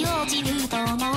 用心不当な